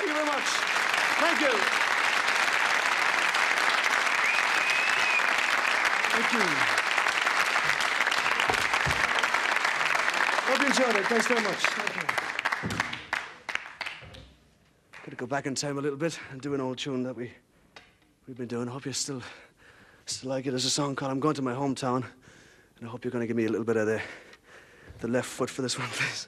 Thank you very much. Thank you. Thank you. Hope you enjoyed it. Thanks very much. Thank you. Gotta go back in time a little bit and do an old tune that we we've been doing. I hope you still still like it. There's a song called "I'm Going to My Hometown," and I hope you're gonna give me a little bit of the the left foot for this one, please.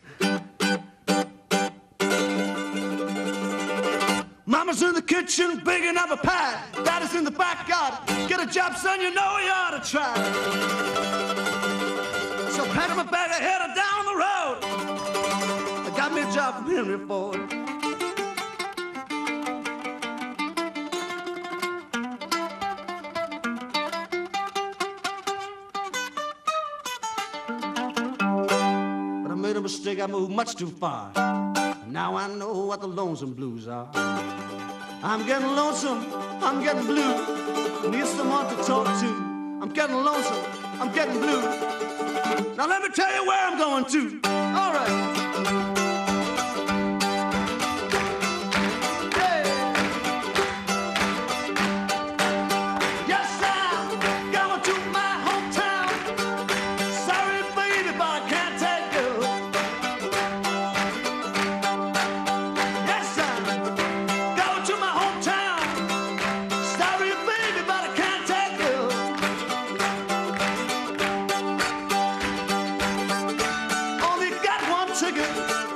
Mama's in the kitchen, baking up a pie. Daddy's in the backyard. Get a job, son, you know you ought to try. So pack my bag and headed down the road. I got me a job from Henry Ford. But I made a mistake, I moved much too far. Now I know what the lonesome blues are. I'm getting lonesome, I'm getting blue. Need someone to talk to. I'm getting lonesome, I'm getting blue. Now let me tell you where I'm going to. All right. chicken.